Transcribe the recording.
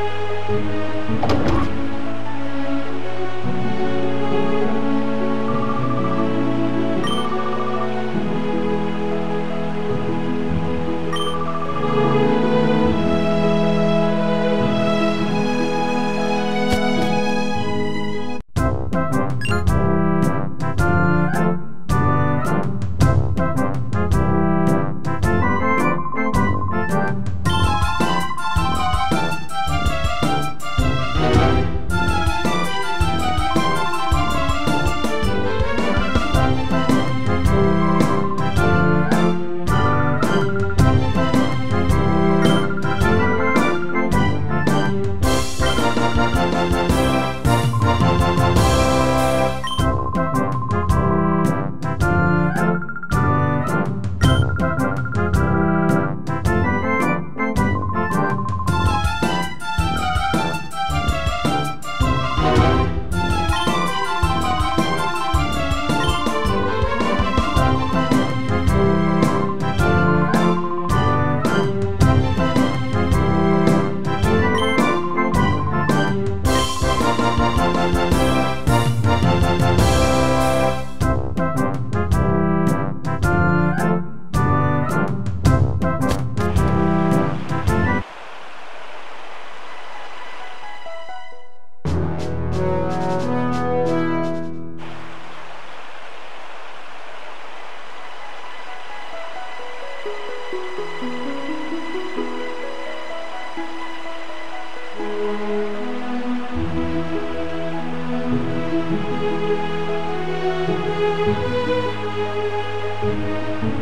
Thank you. Música